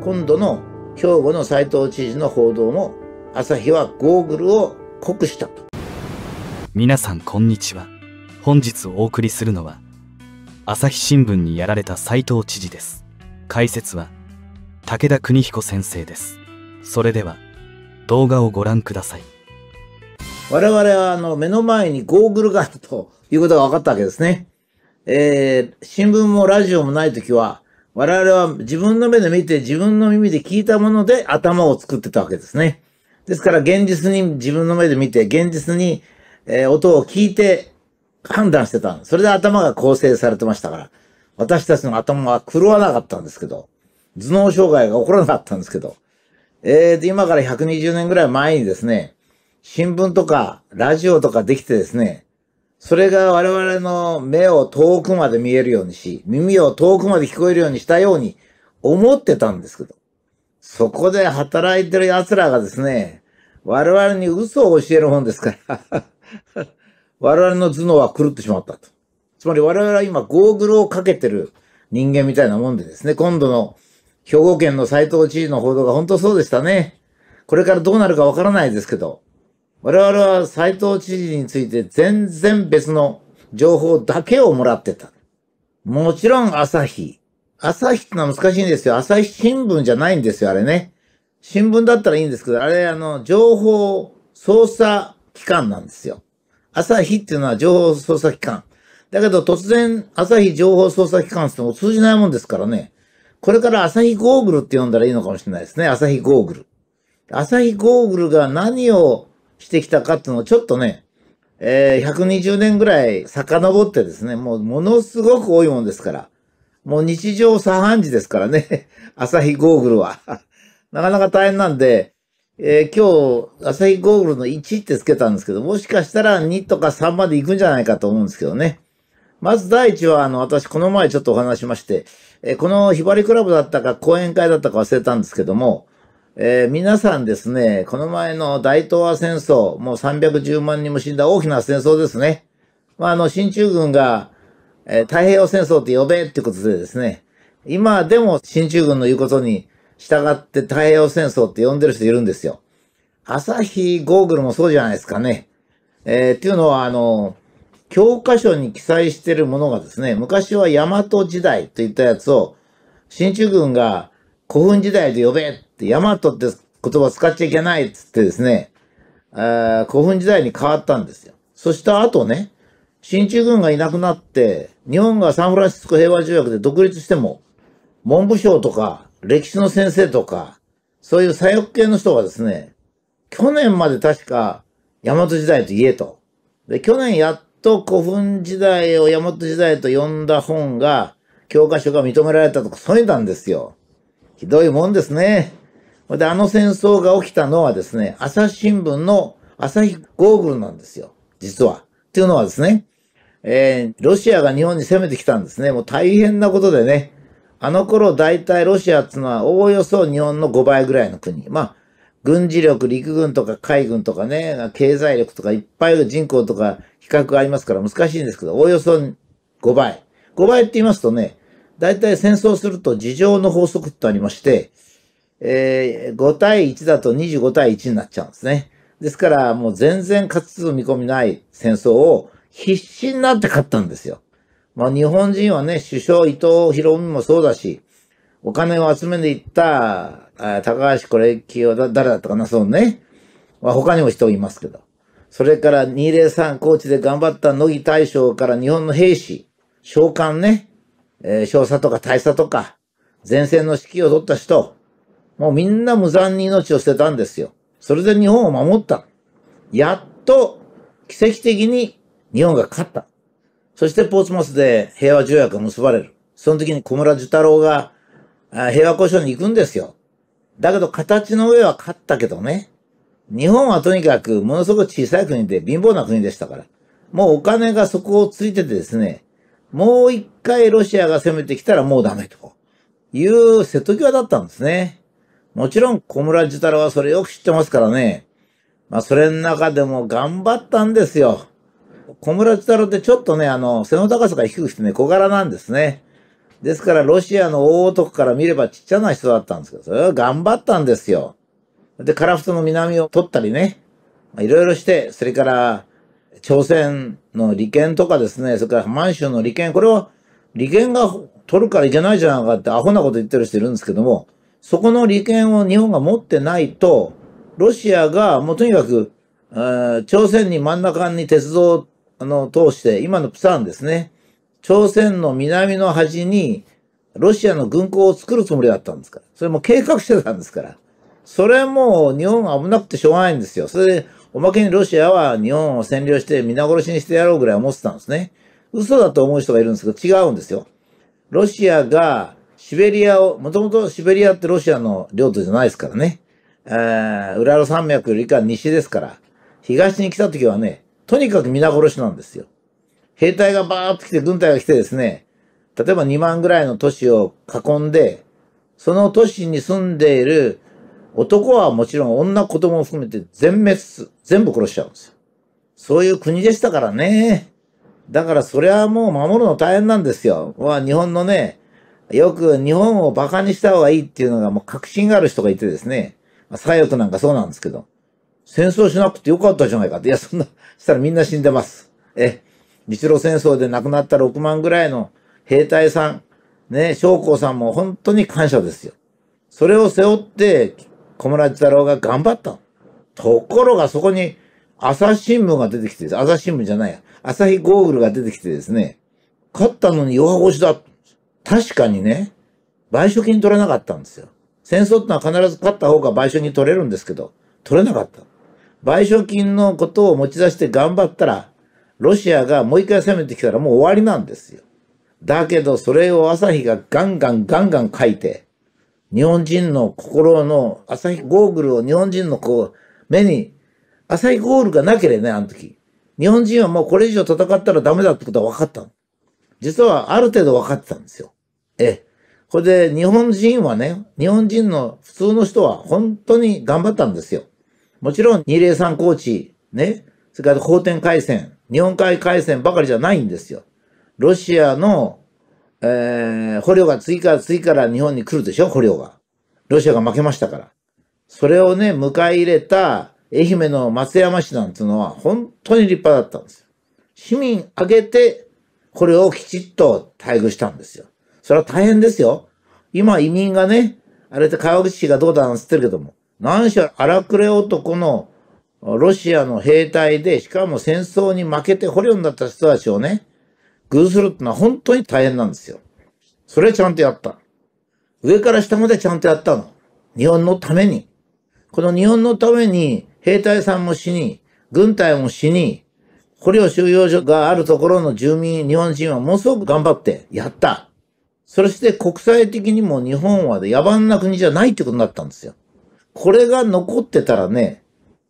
今度の兵庫の斉藤知事の報道も、朝日はゴーグルを酷したと。皆さんこんにちは。本日お送りするのは、朝日新聞にやられた斉藤知事です。解説は、武田邦彦先生です。それでは、動画をご覧ください。我々はあの目の前にゴーグルがあるということが分かったわけですね。えー、新聞もラジオもないときは、我々は自分の目で見て自分の耳で聞いたもので頭を作ってたわけですね。ですから現実に自分の目で見て、現実に、え音を聞いて判断してた。それで頭が構成されてましたから。私たちの頭は狂わなかったんですけど、頭脳障害が起こらなかったんですけど、えーと、今から120年ぐらい前にですね、新聞とかラジオとかできてですね、それが我々の目を遠くまで見えるようにし、耳を遠くまで聞こえるようにしたように思ってたんですけど、そこで働いてる奴らがですね、我々に嘘を教える本ですから、我々の頭脳は狂ってしまったと。つまり我々は今ゴーグルをかけてる人間みたいなもんでですね、今度の兵庫県の斉藤知事の報道が本当そうでしたね。これからどうなるかわからないですけど、我々は斉藤知事について全然別の情報だけをもらってた。もちろん朝日。朝日ってのは難しいんですよ。朝日新聞じゃないんですよ、あれね。新聞だったらいいんですけど、あれ、あの、情報操作機関なんですよ。朝日っていうのは情報操作機関。だけど突然、朝日情報操作機関ってっても通じないもんですからね。これから朝日ゴーグルって呼んだらいいのかもしれないですね。朝日ゴーグル。朝日ゴーグルが何をしてきたかっていうのをちょっとね、えー、120年ぐらい遡ってですね、もうものすごく多いもんですから。もう日常茶飯事ですからね。朝日ゴーグルは。なかなか大変なんで、えー今日、朝日ゴーグルの1ってつけたんですけど、もしかしたら2とか3まで行くんじゃないかと思うんですけどね。まず第一は、あの、私この前ちょっとお話しまして、えーこのひばりクラブだったか講演会だったか忘れたんですけども、えー皆さんですね、この前の大東亜戦争、もう310万人も死んだ大きな戦争ですね。まあ、あの、進駐軍が、えー太平洋戦争って呼べってことでですね、今でも進駐軍の言うことに従って太平洋戦争って呼んでる人いるんですよ。朝日ゴーグルもそうじゃないですかね。えーっていうのは、あの、教科書に記載してるものがですね、昔は大和時代といったやつを、進駐軍が古墳時代で呼べって、大和って言葉使っちゃいけないっつってですね、あー古墳時代に変わったんですよ。そした後ね、進駐軍がいなくなって、日本がサンフランシスコ平和条約で独立しても、文部省とか、歴史の先生とか、そういう左翼系の人がですね、去年まで確か、大和時代と言えと。で、去年やっと古墳時代を大和時代と呼んだ本が、教科書が認められたとか、そういうんですよ。ひどいもんですね。で、あの戦争が起きたのはですね、朝日新聞の朝日ゴーグルなんですよ。実は。っていうのはですね、えーロシアが日本に攻めてきたんですね。もう大変なことでね。あの頃大体ロシアっていうのはおおよそ日本の5倍ぐらいの国。まあ、軍事力、陸軍とか海軍とかね、経済力とかいっぱい人口とか比較がありますから難しいんですけど、おおよそ5倍。5倍って言いますとね、大体戦争すると事情の法則ってありまして、えー5対1だと25対1になっちゃうんですね。ですから、もう全然勝つ見込みない戦争を必死になって勝ったんですよ。まあ日本人はね、首相伊藤博文もそうだし、お金を集めに行った、高橋これ清だ、誰だったかな、そうね。まあ他にも人いますけど。それから203高知で頑張った乃木大将から日本の兵士、召喚ね、えー少佐とか大佐とか、前線の指揮を取った人、もうみんな無残に命を捨てたんですよ。それで日本を守った。やっと、奇跡的に日本が勝った。そしてポーツマスで平和条約が結ばれる。その時に小村寿太郎が平和交渉に行くんですよ。だけど形の上は勝ったけどね。日本はとにかくものすごく小さい国で貧乏な国でしたから。もうお金がそこをついててですね、もう一回ロシアが攻めてきたらもうダメという瀬戸際だったんですね。もちろん小村寿太郎はそれよく知ってますからね。まあそれの中でも頑張ったんですよ。小村寿太郎ってちょっとね、あの、背の高さが低くてね、小柄なんですね。ですから、ロシアの大男から見ればちっちゃな人だったんですけど、それは頑張ったんですよ。で、カラフトの南を取ったりね、いろいろして、それから、朝鮮の利権とかですね、それから満州の利権、これは利権が取るからいけないじゃないかってアホなこと言ってる人いるんですけども、そこの利権を日本が持ってないと、ロシアがもうとにかく、朝鮮に真ん中に鉄道をあの通して、今のプサンですね、朝鮮の南の端にロシアの軍港を作るつもりだったんですから。それも計画してたんですから。それも日本が危なくてしょうがないんですよ。それで、おまけにロシアは日本を占領して皆殺しにしてやろうぐらい思ってたんですね。嘘だと思う人がいるんですけど違うんですよ。ロシアがシベリアを、もともとシベリアってロシアの領土じゃないですからね。えー、ウラル山脈よりか西ですから、東に来た時はね、とにかく皆殺しなんですよ。兵隊がバーッと来て、軍隊が来てですね、例えば2万ぐらいの都市を囲んで、その都市に住んでいる男はもちろん女子供を含めて全滅、全部殺しちゃうんですよ。そういう国でしたからね。だからそれはもう守るの大変なんですよ。まあ日本のね、よく日本を馬鹿にした方がいいっていうのがもう確信がある人がいてですね、まあ、左翼なんかそうなんですけど、戦争しなくてよかったじゃないかって。いや、そんな、したらみんな死んでます。え、日露戦争で亡くなった6万ぐらいの兵隊さん、ね、将校さんも本当に感謝ですよ。それを背負って、小村太郎が頑張った。ところがそこに朝日新聞が出てきて、朝日新聞じゃないや、朝日ゴーグルが出てきてですね、勝ったのに弱腰だ。確かにね、賠償金取れなかったんですよ。戦争ってのは必ず勝った方が賠償金取れるんですけど、取れなかった。賠償金のことを持ち出して頑張ったら、ロシアがもう一回攻めてきたらもう終わりなんですよ。だけど、それを朝日がガンガンガンガン書いて、日本人の心の、朝日ゴーグルを日本人のこう、目に、朝日ゴールがなければね、あの時。日本人はもうこれ以上戦ったらダメだってことは分かった。実はある程度分かってたんですよ。ええ。これで日本人はね、日本人の普通の人は本当に頑張ったんですよ。もちろん203高地、ね、それから法天海戦、日本海海戦ばかりじゃないんですよ。ロシアの、えー、捕虜が次から次から日本に来るでしょ？捕虜が。ロシアが負けましたから。それをね、迎え入れた愛媛の松山市なんていうのは本当に立派だったんですよ。市民挙げて、これをきちっと待遇したんですよ。それは大変ですよ。今移民がね、あれで川口市がどうだなんつってるけども、何しろ荒くれ男のロシアの兵隊で、しかも戦争に負けて捕虜になった人たちをね、偶するってのは本当に大変なんですよ。それはちゃんとやった。上から下までちゃんとやったの。日本のために。この日本のために兵隊さんも死に、軍隊も死に、捕虜収容所があるところの住民、日本人はものすごく頑張ってやった。そして国際的にも日本は野蛮な国じゃないってことになったんですよ。これが残ってたらね、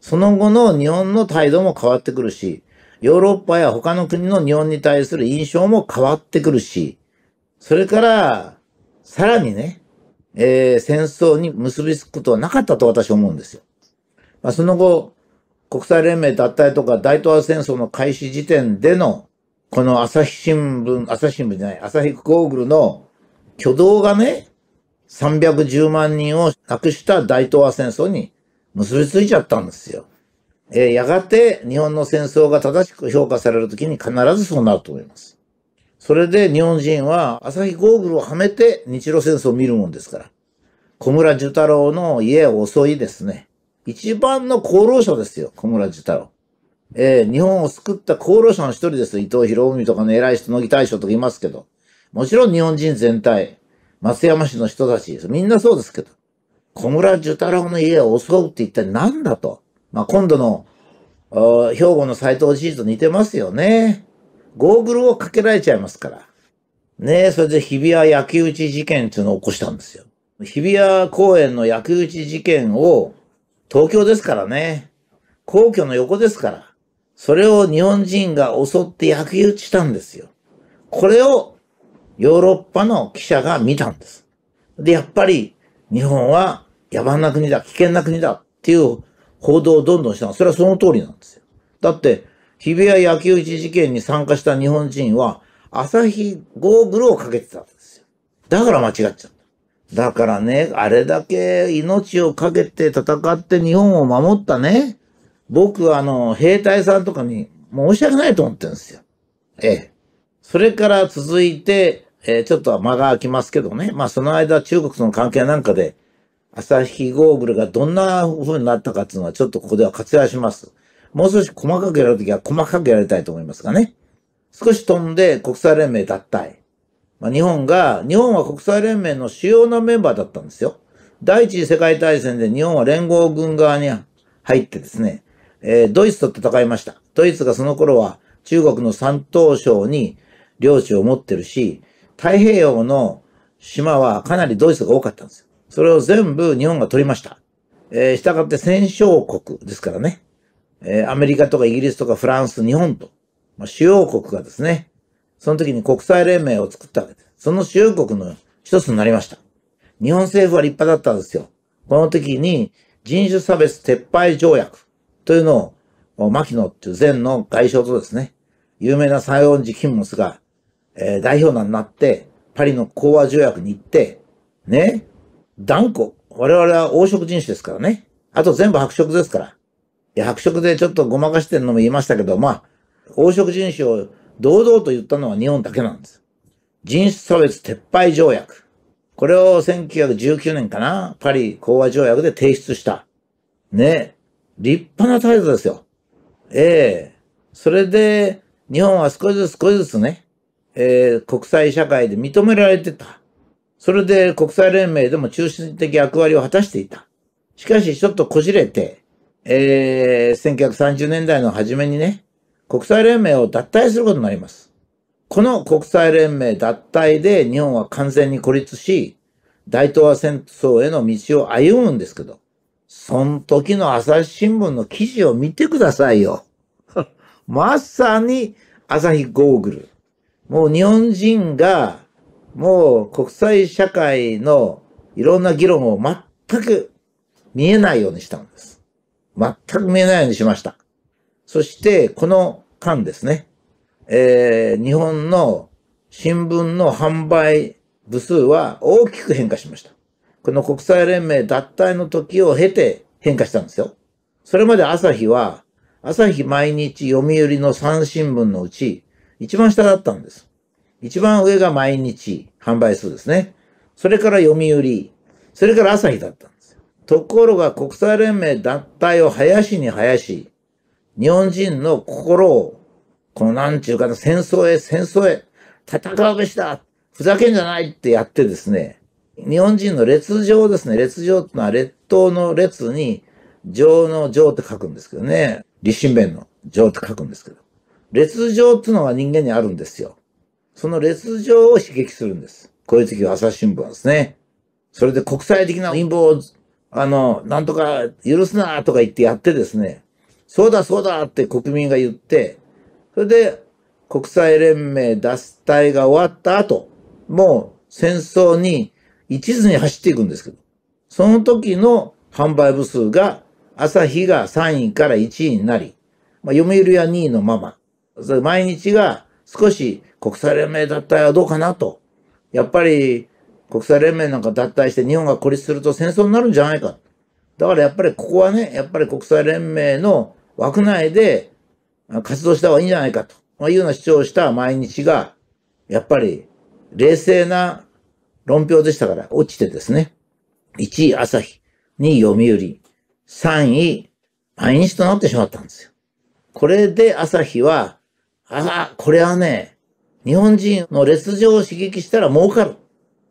その後の日本の態度も変わってくるし、ヨーロッパや他の国の日本に対する印象も変わってくるし、それから、さらにね、えー、戦争に結びつくことはなかったと私は思うんですよ。まあ、その後、国際連盟脱退とか大東亜戦争の開始時点での、この朝日新聞、朝日新聞じゃない、朝日ゴーグルの挙動がね、310万人を亡くした大東亜戦争に結びついちゃったんですよ。えー、やがて日本の戦争が正しく評価されるときに必ずそうなると思います。それで日本人は朝日ゴーグルをはめて日露戦争を見るもんですから。小村寿太郎の家を襲いですね。一番の功労者ですよ、小村寿太郎。えー、日本を救った功労者の一人です伊藤博文とかの偉い人、乃木大将とかいますけど。もちろん日本人全体、松山市の人たち、みんなそうですけど。小村寿太郎の家を襲うって一体何だと。まあ、今度の、兵庫の斎藤知事と似てますよね。ゴーグルをかけられちゃいますから。ねえ、それで日比谷焼き討ち事件っていうのを起こしたんですよ。日比谷公園の焼き討ち事件を、東京ですからね。皇居の横ですから。それを日本人が襲って焼き討ちしたんですよ。これをヨーロッパの記者が見たんです。で、やっぱり日本は野蛮な国だ、危険な国だっていう報道をどんどんしたの。それはその通りなんですよ。だって、日比谷焼き討ち事件に参加した日本人は、朝日ゴーグルをかけてたんですよ。だから間違っちゃった。だからね、あれだけ命をかけて戦って日本を守ったね、僕はあの、兵隊さんとかに申し訳ないと思ってるんですよ。ええ。それから続いて、えー、ちょっと間が空きますけどね。まあその間中国との関係なんかで、朝日ゴーグルがどんな風になったかっていうのはちょっとここでは割愛します。もう少し細かくやるときは細かくやりたいと思いますがね。少し飛んで国際連盟脱退。まあ、日本が、日本は国際連盟の主要なメンバーだったんですよ。第一次世界大戦で日本は連合軍側に入ってですね、えー、ドイツと戦いました。ドイツがその頃は中国の山東省に領地を持ってるし、太平洋の島はかなりドイツが多かったんですよ。それを全部日本が取りました。えー、したがって戦勝国ですからね。えー、アメリカとかイギリスとかフランス、日本と、まあ、主要国がですね、その時に国際連盟を作ったわけです。その主要国の一つになりました。日本政府は立派だったんですよ。この時に人種差別撤廃条約というのを、牧野っていう前の外相とですね、有名な西園寺金物が、えー、代表団になって、パリの講和条約に行って、ね、断固、我々は黄色人種ですからね。あと全部白色ですから。いや、白色でちょっとごまかしてるのも言いましたけど、まあ、黄色人種を堂々と言ったのは日本だけなんです。人種差別撤廃条約。これを1919年かなパリ講和条約で提出した。ね。立派な態度ですよ。ええそれで、日本は少しずつ少しずつね、えー、国際社会で認められてた。それで国際連盟でも中心的役割を果たしていた。しかしちょっとこじれて、えー、1930年代の初めにね、国際連盟を脱退することになります。この国際連盟脱退で日本は完全に孤立し、大東亜戦争への道を歩むんですけど、その時の朝日新聞の記事を見てくださいよ。まさに朝日ゴーグル。もう日本人が、もう国際社会のいろんな議論を全く見えないようにしたんです。全く見えないようにしました。そして、この間ですね、えー、日本の新聞の販売部数は大きく変化しました。この国際連盟脱退の時を経て変化したんですよ。それまで朝日は、朝日毎日読売の3新聞のうち、一番下だったんです。一番上が毎日販売数ですね。それから読売、それから朝日だったんですよ。ところが国際連盟脱退を林に林、日本人の心を、このなんちゅうかな、戦争へ、戦争へ、戦うべしだふざけんじゃないってやってですね、日本人の列上ですね。列上ってのは列島の列に、上の上って書くんですけどね。立身弁の上って書くんですけど。列上っていうのが人間にあるんですよ。その列上を刺激するんです。こういう時は朝日新聞ですね。それで国際的な陰謀を、あの、なんとか許すなとか言ってやってですね。そうだそうだって国民が言って、それで国際連盟脱退が終わった後、もう戦争に一途に走っていくんですけど、その時の販売部数が朝日が3位から1位になり、まあ、読売は2位のまま、それ毎日が少し国際連盟脱退はどうかなと。やっぱり国際連盟なんか脱退して日本が孤立すると戦争になるんじゃないか。だからやっぱりここはね、やっぱり国際連盟の枠内で活動した方がいいんじゃないかというような主張をした毎日が、やっぱり冷静な論評でしたから落ちてですね、1位朝日、2位読売、3位毎日となってしまったんですよ。これで朝日は、ああ、これはね、日本人の劣情を刺激したら儲かるっ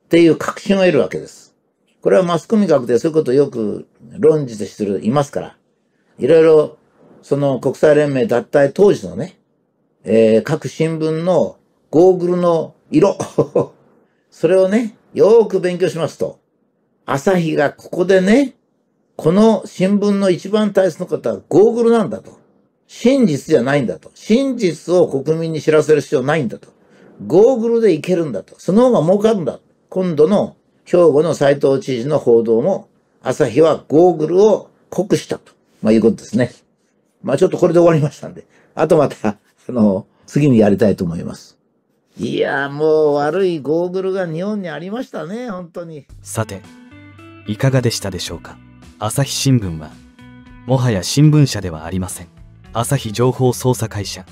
ていう確信を得るわけです。これはマスコミ学でそういうことをよく論じてしてる、いますから。いろいろその国際連盟脱退当時のね、えー、各新聞のゴーグルの色。それをね、よーく勉強しますと、朝日がここでね、この新聞の一番大切なことはゴーグルなんだと。真実じゃないんだと。真実を国民に知らせる必要ないんだと。ゴーグルでいけるんだと。その方が儲かるんだ。今度の兵庫の斎藤知事の報道も、朝日はゴーグルを酷したと。まあいうことですね。まあちょっとこれで終わりましたんで、あとまた、あの、次にやりたいと思います。いや、もう悪いゴーグルが日本にありましたね、本当に。さて、いかがでしたでしょうか？朝日新聞は、もはや新聞社ではありません。朝日情報操作会社、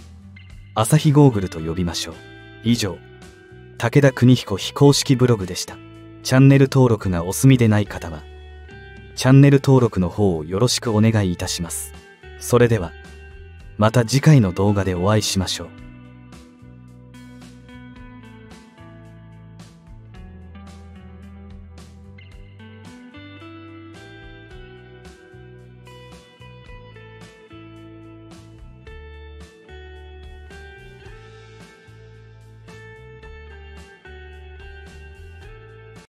朝日ゴーグルと呼びましょう。以上、武田邦彦非公式ブログでした。チャンネル登録がお済みでない方は、チャンネル登録の方をよろしくお願いいたします。それでは、また次回の動画でお会いしましょう。